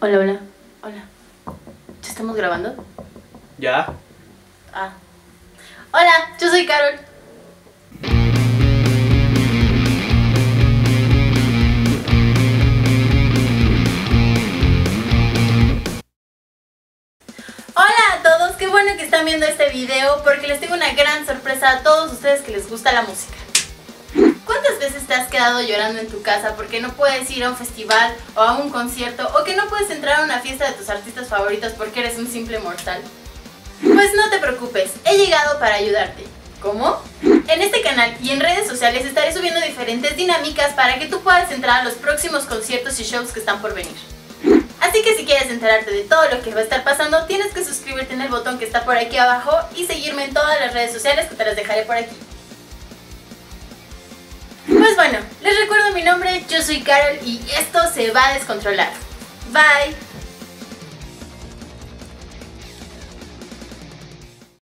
Hola, hola, hola. ¿Ya estamos grabando? ¿Ya? Ah. Hola, yo soy Carol. Hola a todos, qué bueno que están viendo este video porque les tengo una gran sorpresa a todos ustedes que les gusta la música. ¿Cuántas veces te has quedado llorando en tu casa porque no puedes ir a un festival o a un concierto o que no puedes entrar a una fiesta de tus artistas favoritos porque eres un simple mortal? Pues no te preocupes, he llegado para ayudarte. ¿Cómo? En este canal y en redes sociales estaré subiendo diferentes dinámicas para que tú puedas entrar a los próximos conciertos y shows que están por venir. Así que si quieres enterarte de todo lo que va a estar pasando, tienes que suscribirte en el botón que está por aquí abajo y seguirme en todas las redes sociales que te las dejaré por aquí. Pues bueno, les recuerdo mi nombre, yo soy Carol y esto se va a descontrolar. Bye.